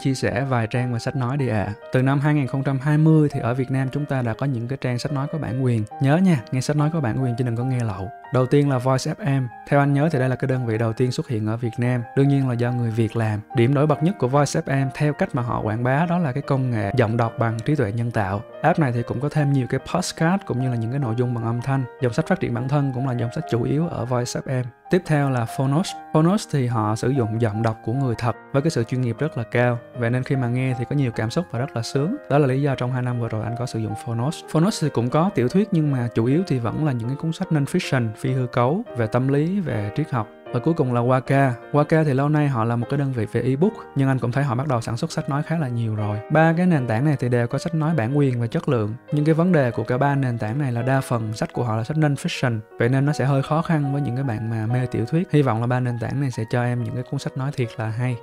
chia sẻ vài trang về sách nói đi ạ. À. Từ năm 2020 thì ở Việt Nam chúng ta đã có những cái trang sách nói có bản quyền. Nhớ nha, nghe sách nói có bản quyền chứ đừng có nghe lậu. Đầu tiên là Voice FM. Theo anh nhớ thì đây là cái đơn vị đầu tiên xuất hiện ở Việt Nam. Đương nhiên là do người Việt làm. Điểm nổi bật nhất của Voice FM theo cách mà họ quảng bá đó là cái công nghệ giọng đọc bằng trí tuệ nhân tạo. App này thì cũng có thêm nhiều cái podcast cũng như là những cái nội dung bằng âm thanh. Dòng sách phát triển bản thân cũng là dòng sách chủ yếu ở Voice FM. Tiếp theo là Phonos. Phonos thì họ sử dụng giọng đọc của người thật với cái sự chuyên nghiệp rất là cao. Vậy nên khi mà nghe thì có nhiều cảm xúc và rất là sướng. Đó là lý do trong 2 năm vừa rồi anh có sử dụng Phonos. Phonos thì cũng có tiểu thuyết nhưng mà chủ yếu thì vẫn là những cái cuốn sách non-fiction, phi hư cấu về tâm lý, về triết học và cuối cùng là Waka. Waka thì lâu nay họ là một cái đơn vị về ebook nhưng anh cũng thấy họ bắt đầu sản xuất sách nói khá là nhiều rồi. Ba cái nền tảng này thì đều có sách nói bản quyền và chất lượng. Nhưng cái vấn đề của cả ba nền tảng này là đa phần sách của họ là sách non-fiction. Vậy nên nó sẽ hơi khó khăn với những cái bạn mà mê tiểu thuyết. Hy vọng là ba nền tảng này sẽ cho em những cái cuốn sách nói thiệt là hay.